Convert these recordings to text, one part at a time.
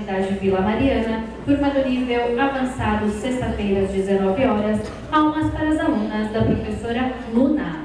Unidade Vila Mariana, turma do nível avançado, sexta-feira às 19 horas, palmas para as alunas da professora Luna.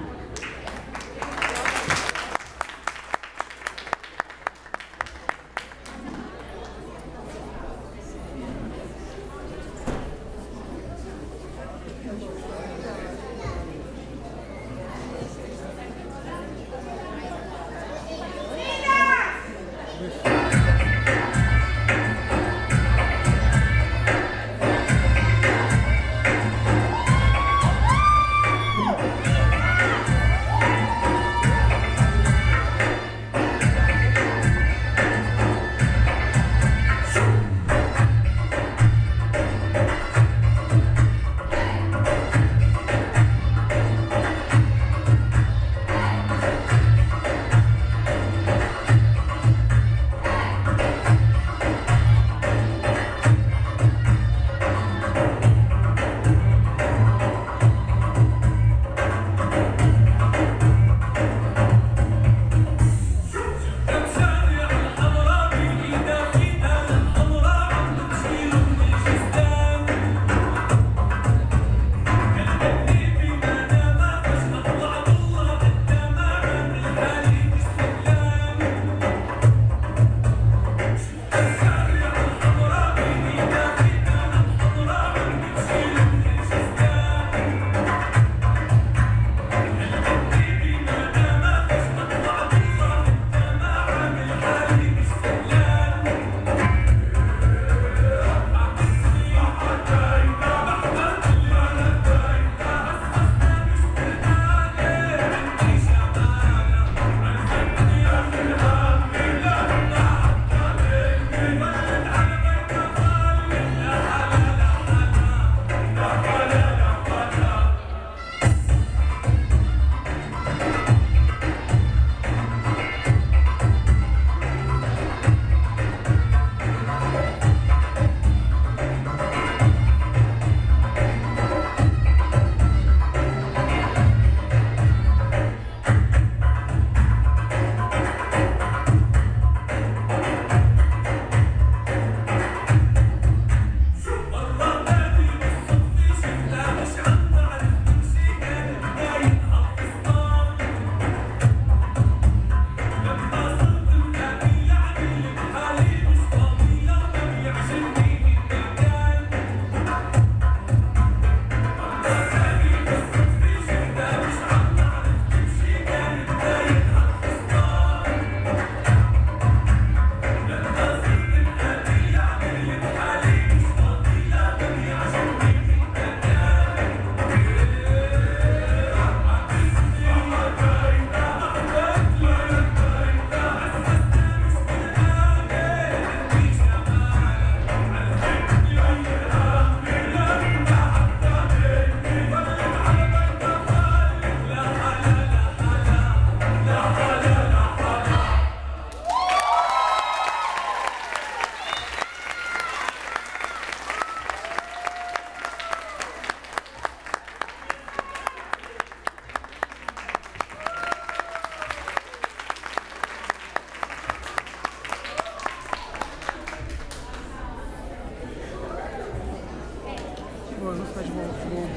through